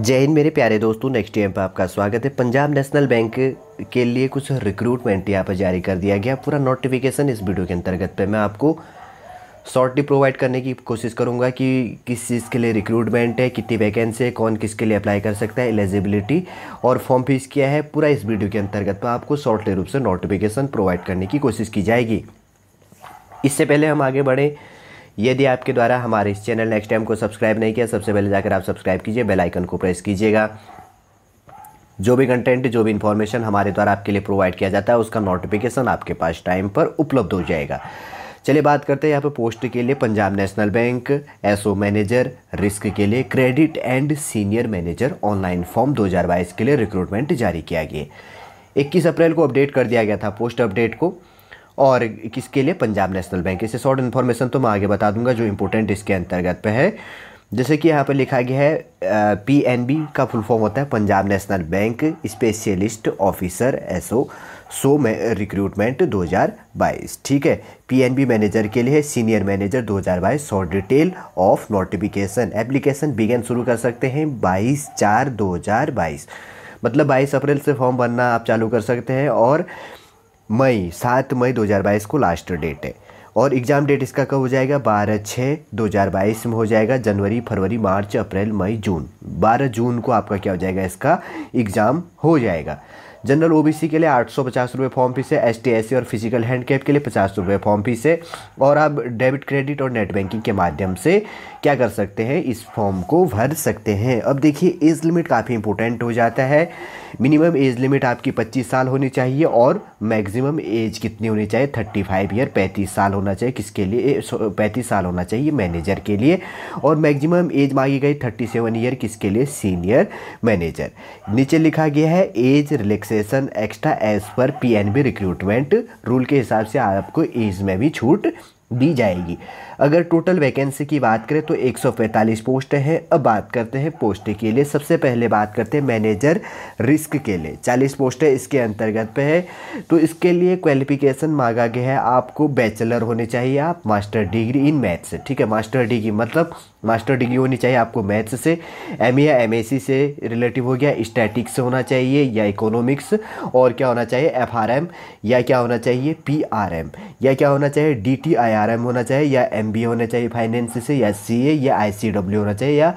जय हिंद मेरे प्यारे दोस्तों नेक्स्ट टाइम पर आपका स्वागत है। पंजाब नेशनल बैंक के लिए कुछ रिक्रूटमेंट यहाँ पर जारी कर दिया गया। पूरा नोटिफिकेशन इस वीडियो के अंतर्गत पे। मैं आपको शॉर्टली प्रोवाइड करने की कोशिश करूँगा कि किस चीज़ के लिए रिक्रूटमेंट है, कितनी वैकेंसी है, कौन किसके लिए अप्लाई कर सकता है एलिजिबिलिटी और फॉर्म फ़ीस क्या है। पूरा इस वीडियो के अंतर्गत पर आपको शॉर्टली रूप से नोटिफिकेशन प्रोवाइड करने की कोशिश की जाएगी। इससे पहले हम आगे बढ़ें। यदि आपके द्वारा हमारे इस चैनल नेक्स्ट टाइम को सब्सक्राइब नहीं किया, सबसे पहले जाकर आप सब्सक्राइब कीजिए बेल आइकन को प्रेस कीजिएगा। जो भी कंटेंट जो भी इन्फॉर्मेशन हमारे द्वारा आपके लिए प्रोवाइड किया जाता है, उसका नोटिफिकेशन आपके पास टाइम पर उपलब्ध हो जाएगा। चलिए बात करते हैं यहाँ पे पोस्ट के लिए Punjab national bank SO manager risk के लिए credit and senior manager online form 2022 के लिए रिक्रूटमेंट जारी किया गया। 21 अप्रैल को अपडेट कर दिया गया था पोस्ट अपडेट को। और किसके लिए? Punjab national bank. इसे शॉर्ट इन्फॉर्मेशन तो मैं आगे बता दूँगा, जो इंपॉर्टेंट इसके अंतर्गत पे है। जैसे कि यहाँ पर लिखा गया है पी एन बी का फुल फॉर्म होता है, Punjab national bank specialist officer S O सो में रिक्रूटमेंट 2022 ठीक है? पीएनबी मैनेजर के लिए senior manager 2022 short detail of notification application begin शुरू कर सकते हैं 22 चार 2022 मतलब 22 अप्रैल से फॉर्म भरना आप चालू कर सकते हैं और मई, सात मई 2022 को लास्ट डेट है। और एग्ज़ाम डेट इसका कब हो जाएगा? बारह छः दो हज़ार बाईस में हो जाएगा, जनवरी, फरवरी, मार्च, अप्रैल, मई, जून। बारह जून को आपका क्या हो जाएगा? इसका एग्ज़ाम हो जाएगा। जनरल ओबीसी के लिए आठ सौ पचास रुपये फॉर्म फ़ीस है एस टी और फ़िज़िकल हैंडकेप के लिए पचास रुपये फॉर्म फ़ीस है। और आप डेबिट क्रेडिट और नेट बैंकिंग के माध्यम से क्या कर सकते हैं? इस फॉर्म को भर सकते हैं। अब देखिए, एज लिमिट काफ़ी इंपॉर्टेंट हो जाता है। मिनिमम एज लिमिट आपकी 25 साल होनी चाहिए और मैक्सिमम एज कितनी होनी चाहिए? 35 ईयर 35 साल होना चाहिए। किसके लिए? 35 साल होना चाहिए मैनेजर के लिए। और मैक्सिमम एज मांगी गई 37 ईयर, किसके लिए? Senior manager. नीचे लिखा गया है, एज रिलैक्सेशन एक्स्ट्रा एज पर पीएनबी रिक्रूटमेंट रूल के हिसाब से आपको एज में भी छूट दी जाएगी। अगर टोटल वैकेंसी की बात करें तो 145 पोस्ट हैं। अब बात करते हैं पोस्ट के लिए। सबसे पहले बात करते हैं मैनेजर रिस्क के लिए। 40 पोस्ट है, इसके अंतर्गत पे है। तो इसके लिए क्वालिफिकेशन मांगा गया है। आपको बैचलर होने चाहिए आप मास्टर डिग्री इन मैथ्स ठीक है मास्टर डिग्री मतलब मास्टर डिग्री होनी चाहिए आपको मैथ्स से। एम या एम से रिलेटिव हो गया स्टैटिक्स होना चाहिए या इकोनॉमिक्स और क्या होना चाहिए? एफआरएम या क्या होना चाहिए? पीआरएम या क्या होना चाहिए? डी होना चाहिए या एम होना चाहिए फाइनेंस से, या सीए, या आई सी डब्ल्यू होना चाहिए, या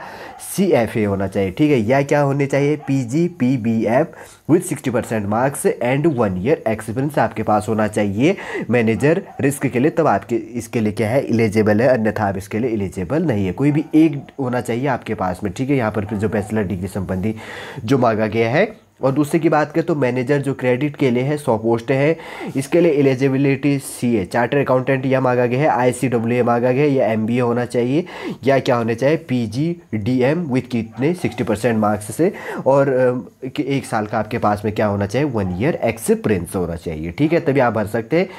सी एफ़ ए होना चाहिए, ठीक है? या क्या होने चाहिए? P G P B F with sixty percent marks and one year experience आपके पास होना चाहिए। मैनेजर रिस्क के लिए, तब आपके, इसके लिए क्या है? इलिजिबल है, अन्यथा आप इसके लिए इलिजिबल नहीं है। कोई भी एक होना चाहिए आपके पास में, ठीक है? यहाँ पर जो बैचलर डिग्री संबंधी जो मांगा गया है और दूसरे की बात करें तो मैनेजर जो क्रेडिट के लिए है, सौ पोस्ट है, इसके लिए eligibility C A charter accountant या मांगा गया है आई सी डब्ल्यू ए मांगा गया है या एम बी ए होना चाहिए, या क्या होना चाहिए P G D M with कितने सिक्सटी परसेंट मार्क्स से, और एक साल का आपके पास में क्या होना चाहिए वन ईयर एक्सपीरियंस होना चाहिए। ठीक है, तभी आप भर सकते हैं।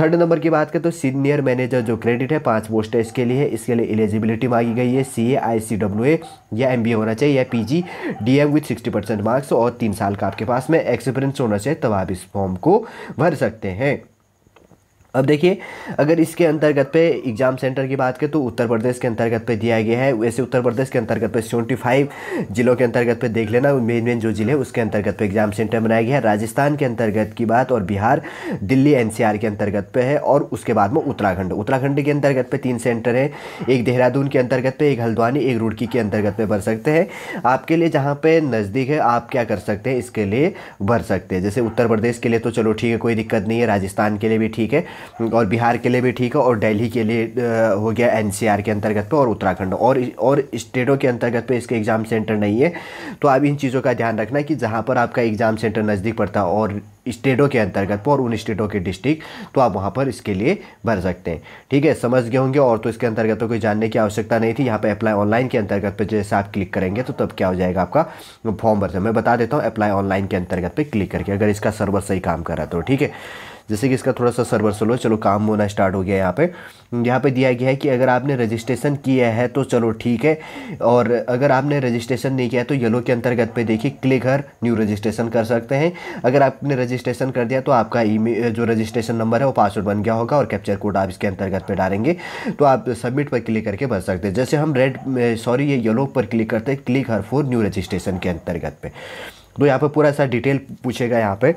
थर्ड नंबर की बात करें तो सीनियर मैनेजर जो क्रेडिट है, पाँच पोस्ट इसके लिए है, इसके लिए एलिजिबिलिटी मांगी गई है सी ए आई सी डब्ल्यू ए या एम बी ए होना चाहिए, या P G D M with sixty percent marks और तीन साल का आपके पास में एक्सपीरियंस होना चाहिए, तब आप इस फॉर्म को भर सकते हैं। अब देखिए, अगर इसके अंतर्गत पे एग्ज़ाम सेंटर की बात करें तो उत्तर प्रदेश के अंतर्गत पे दिया गया है। वैसे उत्तर प्रदेश के अंतर्गत पे सेवेंटी फाइव जिलों के अंतर्गत पे देख लेना, मेन मेन जो ज़िले हैं उसके अंतर्गत पे एग्ज़ाम सेंटर बनाया गया है। राजस्थान के अंतर्गत की बात और बिहार, दिल्ली, एनसीआर के अंतर्गत पे है और उसके बाद में उत्तराखंड। उत्तराखंड के अंतर्गत पे तीन सेंटर हैं, एक देहरादून के अंतर्गत पे, एक हल्द्वानी, एक रुड़की के अंतर्गत पे भर सकते हैं। आपके लिए जहाँ पे नज़दीक है, आप क्या कर सकते हैं, इसके लिए भर सकते हैं। जैसे उत्तर प्रदेश के लिए तो चलो ठीक है, कोई दिक्कत नहीं है, राजस्थान के लिए भी ठीक है। और बिहार के लिए भी ठीक है और दिल्ली के लिए हो गया एनसीआर के अंतर्गत पे और उत्तराखंड और और स्टेटों के अंतर्गत पे इसके एग्ज़ाम सेंटर नहीं है। तो आप इन चीज़ों का ध्यान रखना कि जहाँ पर आपका एग्ज़ाम सेंटर नज़दीक पड़ता है और स्टेटों के अंतर्गत पर और उन स्टेटों के डिस्ट्रिक्ट तो आप वहाँ पर इसके लिए भर सकते हैं। ठीक है, समझ गए होंगे और तो इसके अंतर्गत तो कोई जानने की आवश्यकता नहीं थी। यहाँ पर अप्लाई ऑनलाइन के अंतर्गत पर जैसे आप क्लिक करेंगे तो तब क्या हो जाएगा आपका फॉर्म भर मैं बता देता हूँ अप्लाई ऑनलाइन के अंतर्गत पर क्लिक करके, अगर इसका सर्वर सही काम कर रहा है तो। ठीक है जैसे कि इसका थोड़ा सा सर्वर स्लो चलो काम होना स्टार्ट हो गया यहाँ पे। यहाँ पे दिया गया है कि अगर आपने रजिस्ट्रेशन किया है तो चलो ठीक है, और अगर आपने रजिस्ट्रेशन नहीं किया है तो येलो के अंतर्गत पे देखिए क्लिक हर न्यू रजिस्ट्रेशन कर सकते हैं। अगर आपने रजिस्ट्रेशन कर दिया तो आपका ई जो रजिस्ट्रेशन नंबर है वो पासवर्ड बन गया होगा और कैप्चर कोड आप इसके अंतर्गत पे डालेंगे। तो आप सबमिट पर क्लिक करके भर सकते हैं। जैसे हम रेड सॉरी ये येलो पर क्लिक करते हैं click here for new registration के अंतर्गत पे। तो यहाँ पर पूरा सा डिटेल पूछेगा यहाँ पे।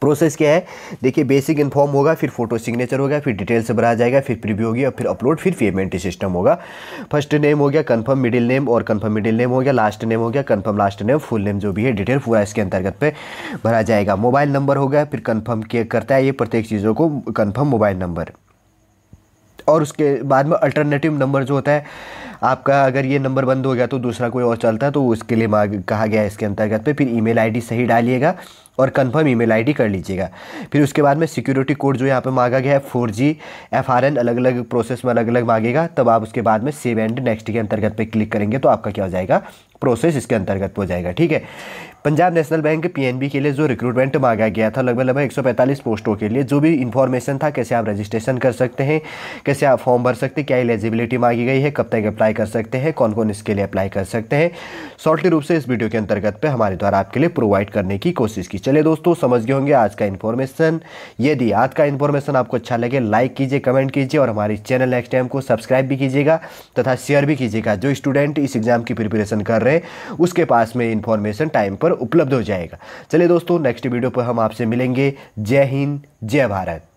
प्रोसेस क्या है? देखिए बेसिक इन्फॉर्म होगा, फिर फ़ोटो सिग्नेचर होगा, फिर डिटेल से भरा जाएगा, फिर प्रीव्यू होगी और फिर अपलोड फिर पेमेंट सिस्टम होगा। फ़र्स्ट नेम हो गया कन्फर्म मिडिल नेम और कन्फर्म मिडिल नेम हो गया लास्ट नेम हो गया confirm last name full name जो भी है डिटेल पूरा इसके अंतर्गत पे भरा जाएगा। मोबाइल नंबर हो गया, फिर कन्फर्म करता है ये प्रत्येक चीज़ों को कन्फर्म मोबाइल नंबर और उसके बाद में अल्टरनेटिव नंबर जो होता है, आपका अगर ये नंबर बंद हो गया तो दूसरा कोई और चलता है तो उसके लिए कहा गया है इसके अंतर्गत पे। फिर ईमेल आईडी सही डालिएगा। और कंफर्म ईमेल आईडी कर लीजिएगा। फिर उसके बाद में सिक्योरिटी कोड जो यहाँ पे मांगा गया है for G F R N अलग अलग प्रोसेस में अलग अलग मांगेगा, तब आप उसके बाद में सेव एंड नेक्स्ट के अंतर्गत पे क्लिक करेंगे तो आपका क्या हो जाएगा? प्रोसेस इसके अंतर्गत हो जाएगा, ठीक है? पंजाब नेशनल बैंक पीएनबी के लिए जो रिक्रूटमेंट मांगा गया था लगभग लगभग 145 पोस्टों के लिए, जो भी इन्फॉर्मेशन था, कैसे आप रजिस्ट्रेशन कर सकते हैं, कैसे आप फॉर्म भर सकते हैं, क्या एलिजिबिलिटी मांगी गई है, कब तक अप्लाई कर सकते हैं कौन कौन इसके लिए अप्लाई कर सकते हैं शॉर्टली रूप से इस वीडियो के अंतर्गत पर हमारे द्वारा आपके लिए प्रोवाइड करने की कोशिश की चलिए दोस्तों, समझ गए होंगे आज का इन्फॉर्मेशन यदि आज का इन्फॉर्मेशन आपको अच्छा लगे लाइक कीजिए कमेंट कीजिए और हमारे चैनल नेक्स्ट टाइम को सब्सक्राइब भी कीजिएगा तथा शेयर भी कीजिएगा। जो स्टूडेंट इस एग्ज़ाम की प्रिपरेशन कर रहे हैं, उसके पास में इन्फॉर्मेशन टाइम पर उपलब्ध हो जाएगा। चलिए दोस्तों नेक्स्ट वीडियो पर हम आपसे मिलेंगे। जय हिंद, जय भारत।